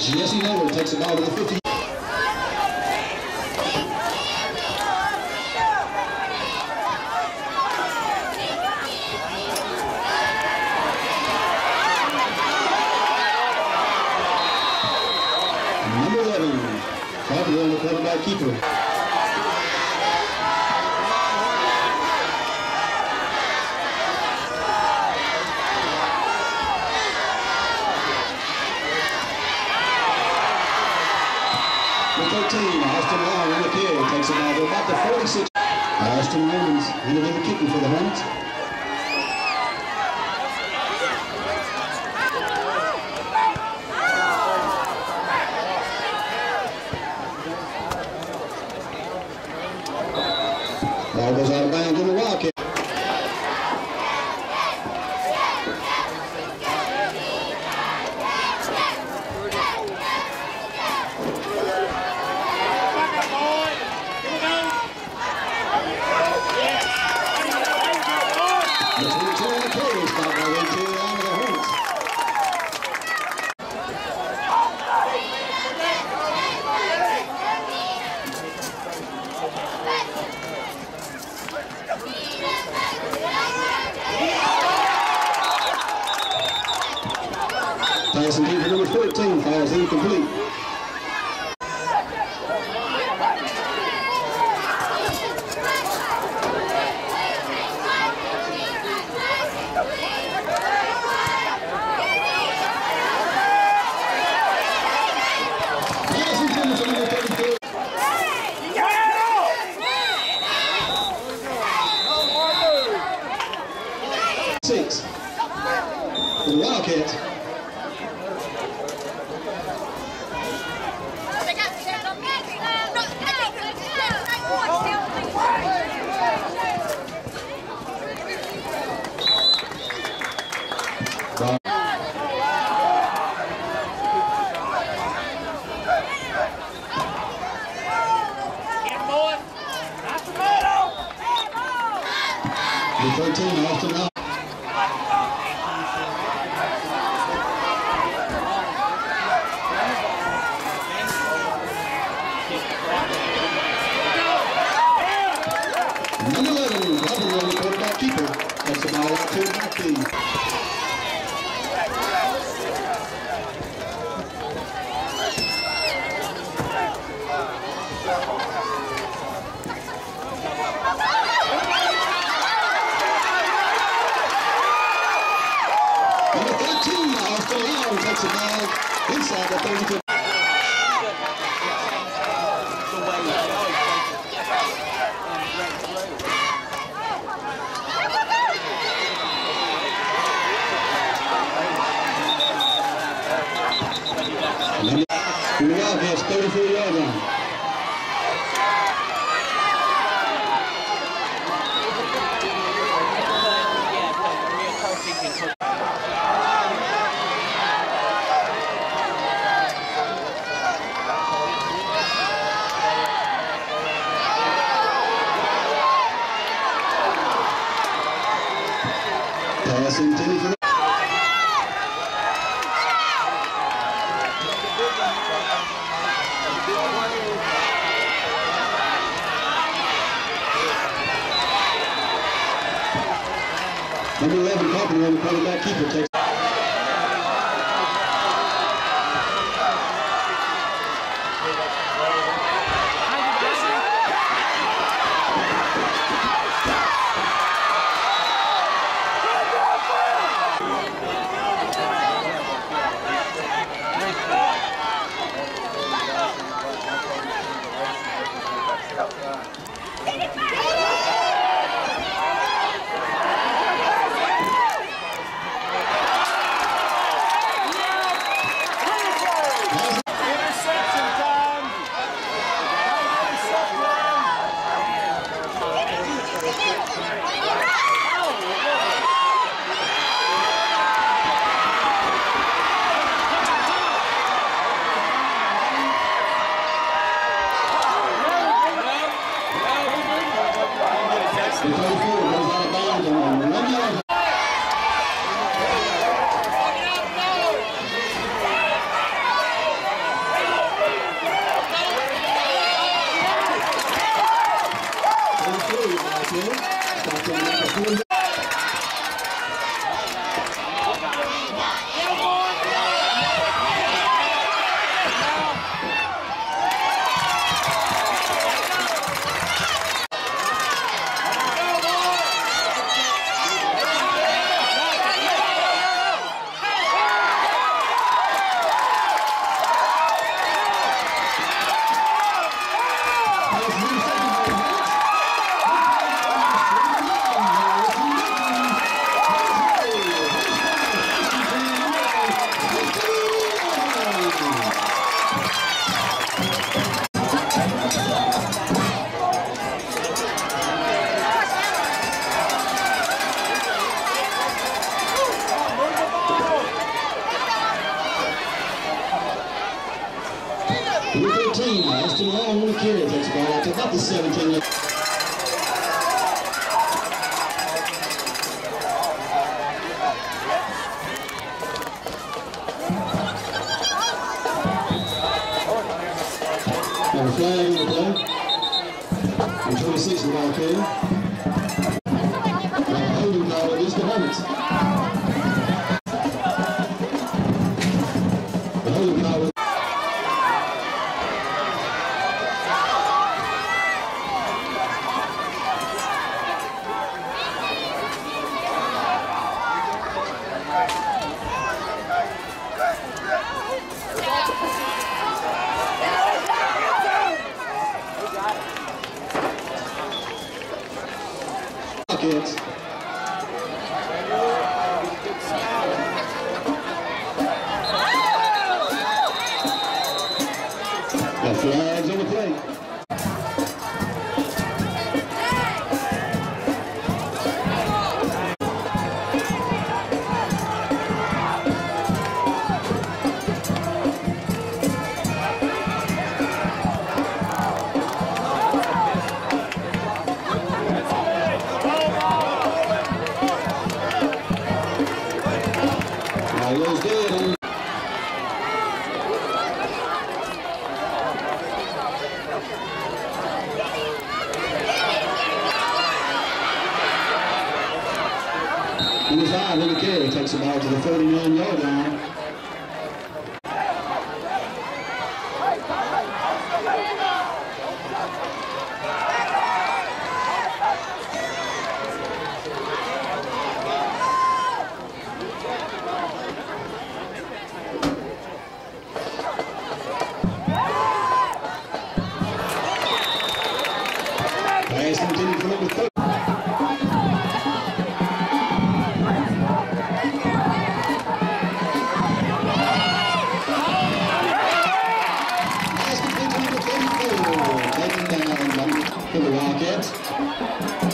Jesse Miller takes it out to the 50. Austin Long on the kill, takes a dive about the 46. Austin Lemons, into the kicking for the Hornets. 33 yard line. Pass Number 11, Copperman, quarterback keeper, takes The flag's on the plate. About to the 39 yard line. it.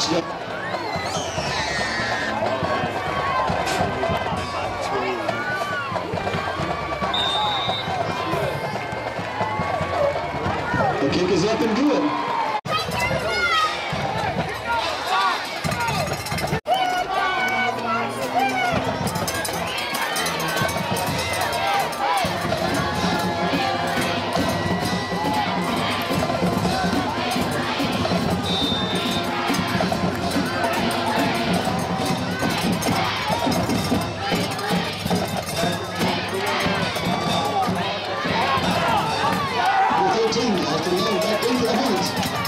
し。Coutinho, Coutinho, dá 15 a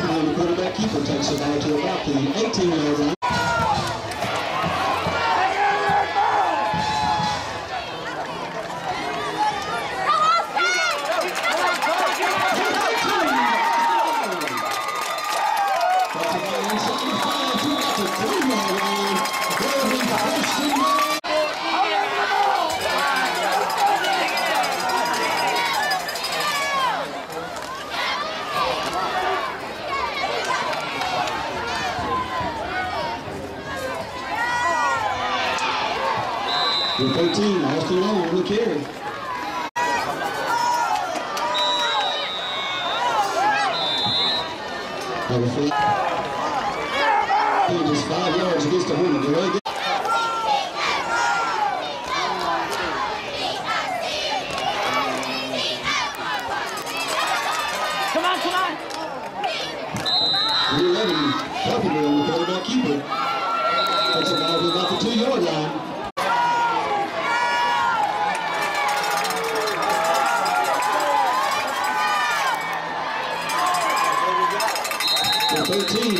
Buffalo quarterback keeper takes it down to about the 18-yard line. Number 13, Austin Long on the carry. Over four. Just five yards against the wind. Delay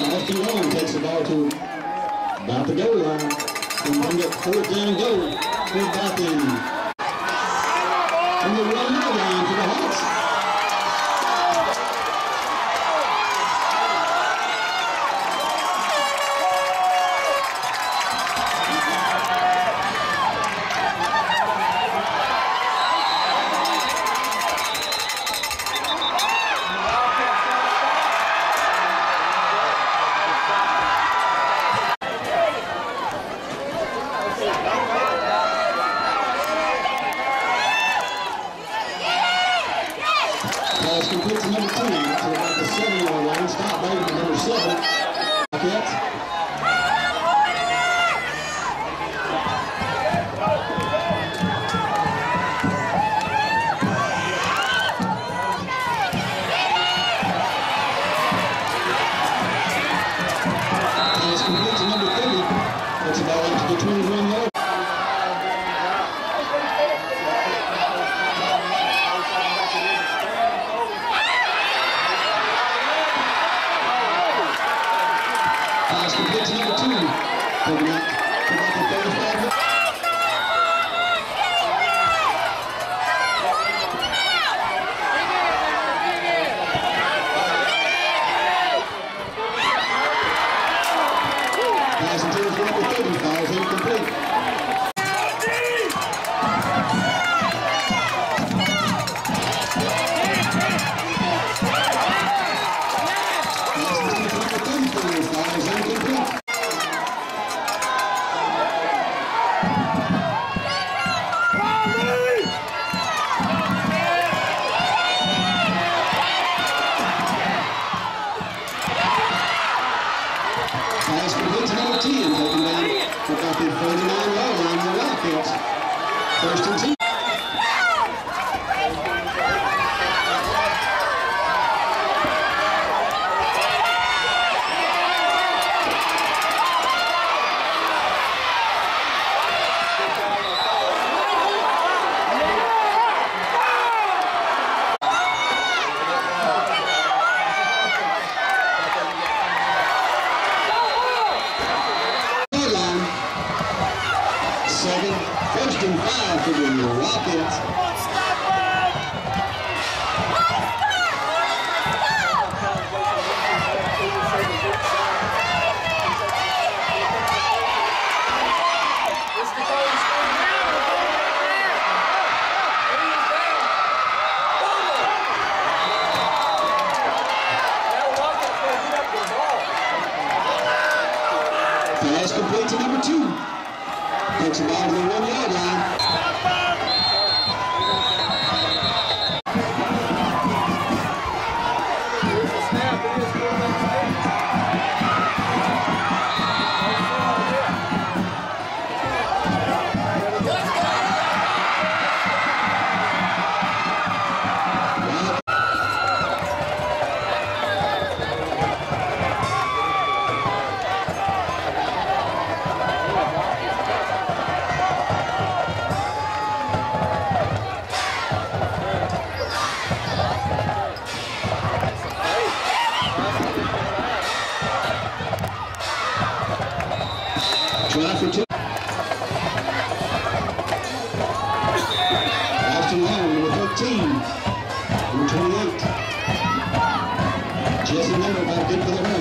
Ball two on. Takes the ball to about the goal line. And bring up fourth down and goal for Bethany. And the one-yard line for the Hawks. Pass complete to number two, to about the seven-yard line. Stop by number seven. The 49 yard line. The Rockets. First and 10. Yard line. Second, first and five for the Rockets. Barcelona, partido de